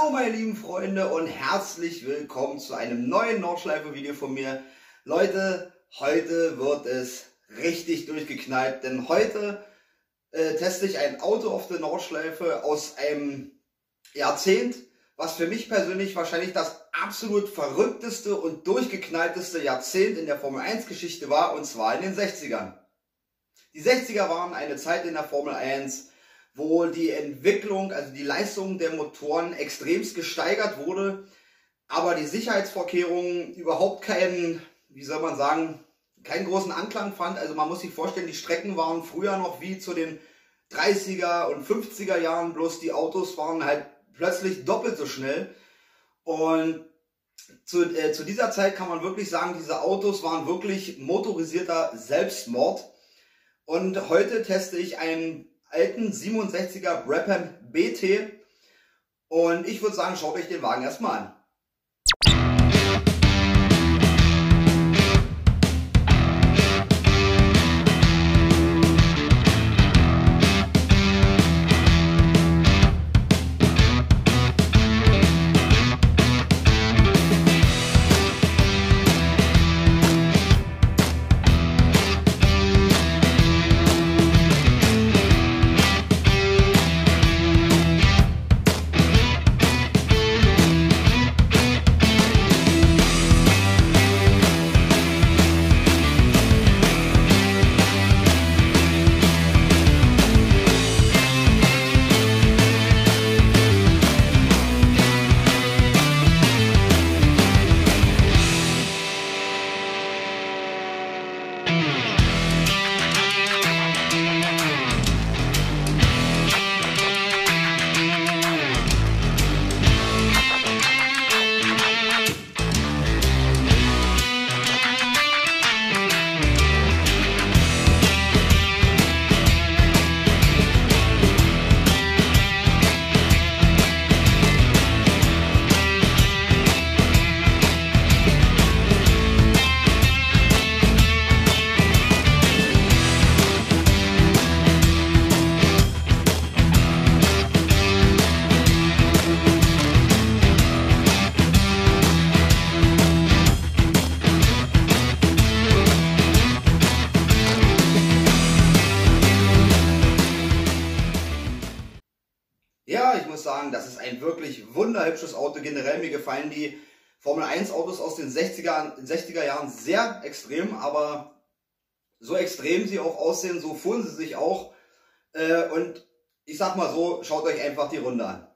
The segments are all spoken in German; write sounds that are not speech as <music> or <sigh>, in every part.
Hallo meine lieben Freunde und herzlich willkommen zu einem neuen Nordschleife-Video von mir. Leute, heute wird es richtig durchgeknallt, denn heute äh, teste ich ein Auto auf der Nordschleife aus einem Jahrzehnt, was für mich persönlich wahrscheinlich das absolut verrückteste und durchgeknallteste Jahrzehnt in der Formel 1 Geschichte war, und zwar in den 60ern. Die 60er waren eine Zeit in der Formel 1, wo die Entwicklung, also die Leistung der Motoren extremst gesteigert wurde, aber die Sicherheitsvorkehrungen überhaupt keinen, wie soll man sagen, keinen großen Anklang fand. Also man muss sich vorstellen, die Strecken waren früher noch wie zu den 30er und 50er Jahren, bloß die Autos waren halt plötzlich doppelt so schnell. Und zu, äh, zu dieser Zeit kann man wirklich sagen, diese Autos waren wirklich motorisierter Selbstmord. Und heute teste ich einen alten 67er Brabham BT. Und ich würde sagen, schaut euch den Wagen erstmal an. Wirklich wunderhübsches Auto. Generell mir gefallen die Formel 1 Autos aus den 60er, 60er Jahren sehr extrem, aber so extrem sie auch aussehen, so fuhren sie sich auch. Äh, und ich sag mal so, schaut euch einfach die Runde an.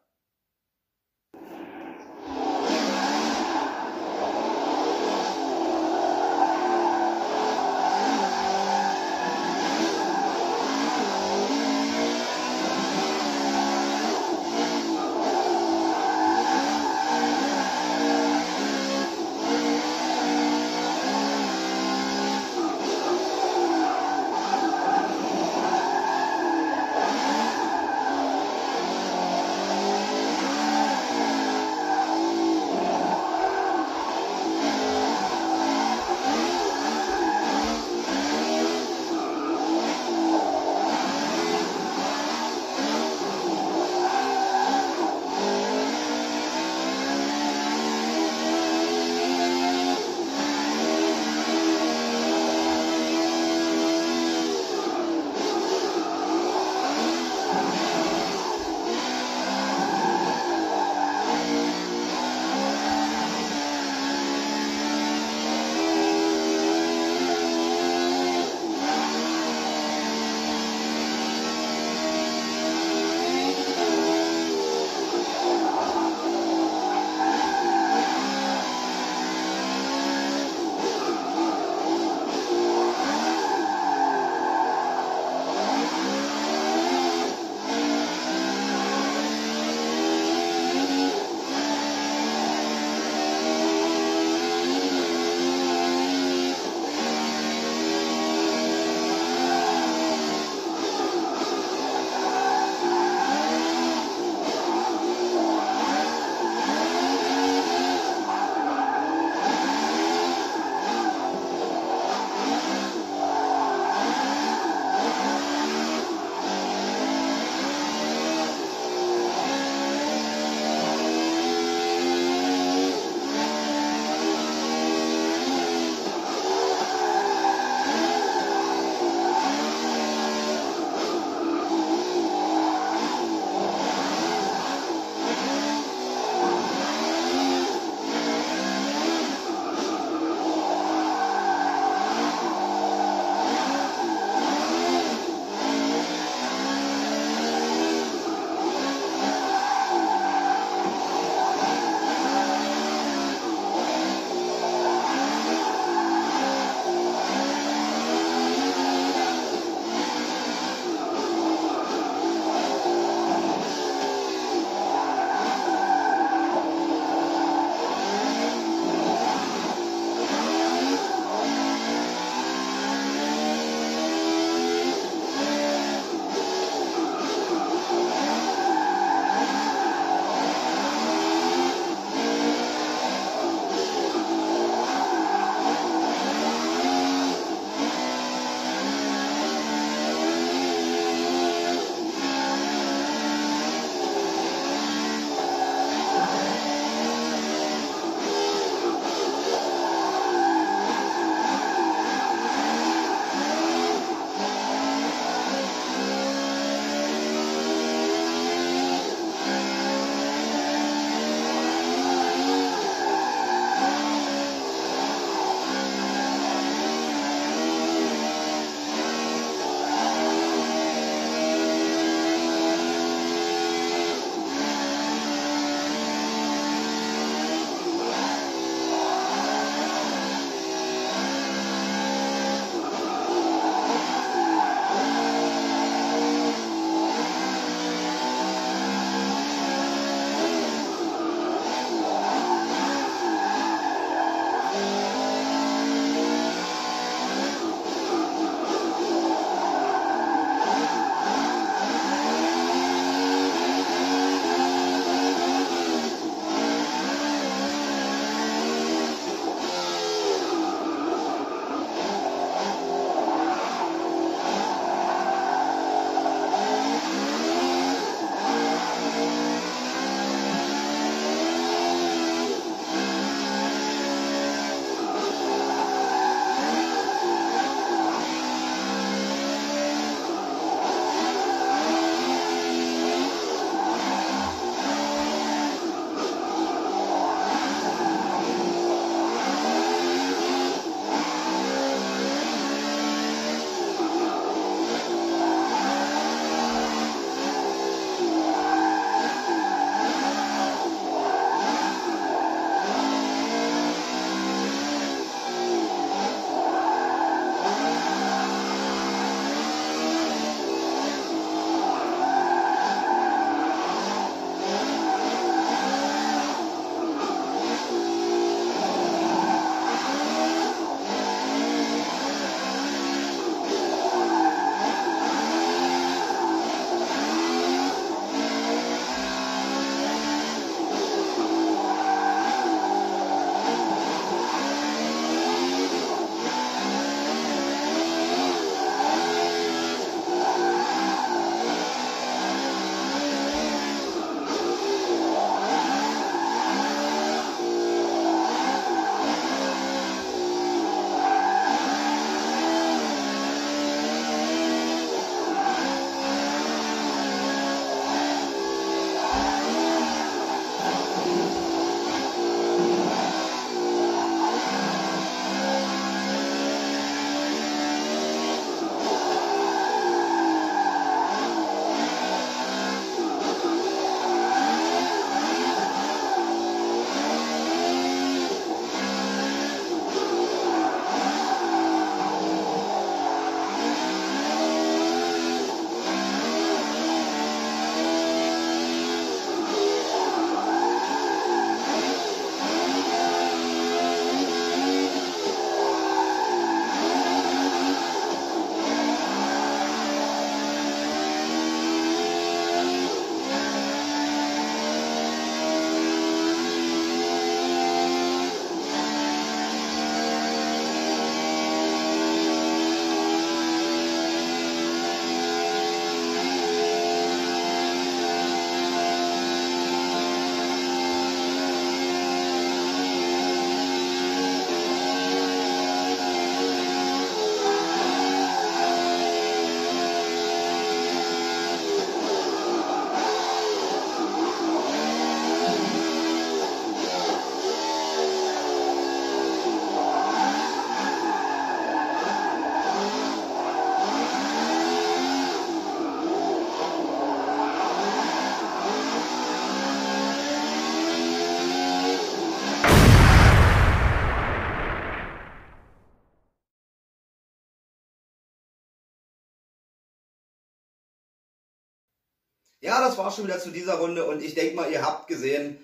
Ja, das war schon wieder zu dieser Runde und ich denke mal, ihr habt gesehen,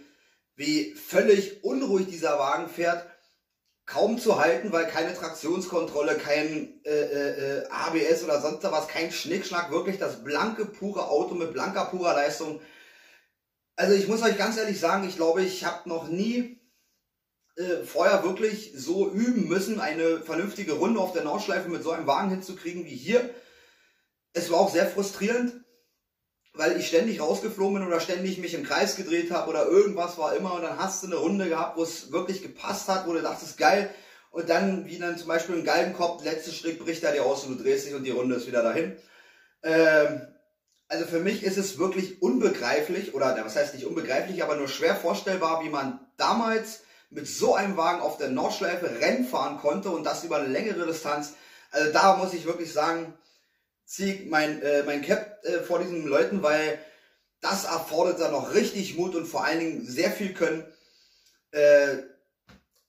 wie völlig unruhig dieser Wagen fährt. Kaum zu halten, weil keine Traktionskontrolle, kein äh, äh, äh ABS oder sonst was, kein Schnickschnack, wirklich das blanke, pure Auto mit blanker, purer Leistung. Also ich muss euch ganz ehrlich sagen, ich glaube, ich habe noch nie äh, vorher wirklich so üben müssen, eine vernünftige Runde auf der Nordschleife mit so einem Wagen hinzukriegen wie hier. Es war auch sehr frustrierend, weil ich ständig rausgeflogen bin oder ständig mich im Kreis gedreht habe oder irgendwas war immer und dann hast du eine Runde gehabt, wo es wirklich gepasst hat, wo du dachtest, geil. Und dann, wie dann zum Beispiel ein Galgenkopf, letzter Strick bricht er dir aus und du drehst dich und die Runde ist wieder dahin. Ähm, also für mich ist es wirklich unbegreiflich, oder was heißt nicht unbegreiflich, aber nur schwer vorstellbar, wie man damals mit so einem Wagen auf der Nordschleife Rennen fahren konnte und das über eine längere Distanz. Also da muss ich wirklich sagen, ziehe mein, äh, mein Cap äh, vor diesen Leuten, weil das erfordert dann noch richtig Mut und vor allen Dingen sehr viel Können. Äh,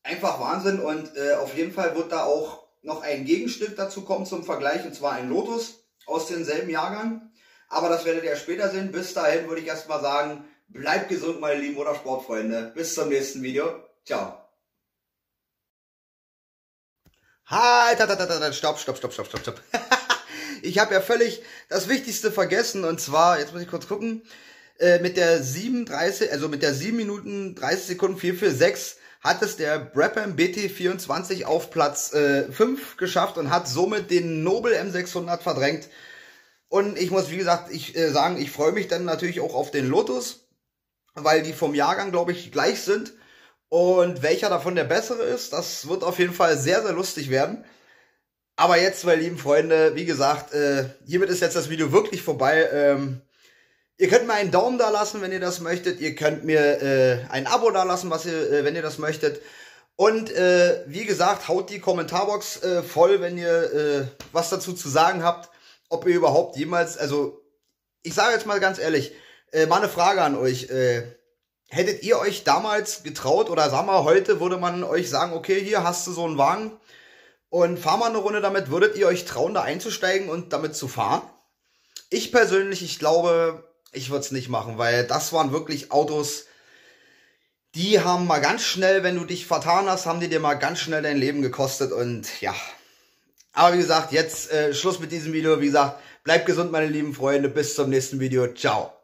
einfach Wahnsinn und äh, auf jeden Fall wird da auch noch ein Gegenstück dazu kommen zum Vergleich und zwar ein Lotus aus demselben Jahrgang. Aber das werdet ihr später sehen. Bis dahin würde ich erstmal sagen, bleibt gesund, meine lieben Motorsportfreunde. Bis zum nächsten Video. Ciao. Halt, stopp, stopp, stopp, stopp, stopp, stopp. <laughs> ich habe ja völlig das Wichtigste vergessen und zwar, jetzt muss ich kurz gucken, äh, mit der 37, also mit der 7 Minuten 30 Sekunden 446 hat es der Brabham BT24 auf Platz äh, 5 geschafft und hat somit den Nobel M600 verdrängt. Und ich muss, wie gesagt, ich äh, sagen, ich freue mich dann natürlich auch auf den Lotus, weil die vom Jahrgang, glaube ich, gleich sind. Und welcher davon der bessere ist, das wird auf jeden Fall sehr, sehr lustig werden. Aber jetzt, meine lieben Freunde, wie gesagt, äh, hiermit ist jetzt das Video wirklich vorbei. Ähm, ihr könnt mir einen Daumen da lassen, wenn ihr das möchtet. Ihr könnt mir äh, ein Abo da lassen, äh, wenn ihr das möchtet. Und äh, wie gesagt, haut die Kommentarbox äh, voll, wenn ihr äh, was dazu zu sagen habt, ob ihr überhaupt jemals, also ich sage jetzt mal ganz ehrlich, äh, mal eine Frage an euch. Äh, Hättet ihr euch damals getraut oder sag mal, heute würde man euch sagen, okay, hier hast du so einen Wagen und fahr mal eine Runde damit, würdet ihr euch trauen, da einzusteigen und damit zu fahren? Ich persönlich, ich glaube, ich würde es nicht machen, weil das waren wirklich Autos, die haben mal ganz schnell, wenn du dich vertan hast, haben die dir mal ganz schnell dein Leben gekostet und ja. Aber wie gesagt, jetzt äh, Schluss mit diesem Video. Wie gesagt, bleibt gesund, meine lieben Freunde. Bis zum nächsten Video. Ciao.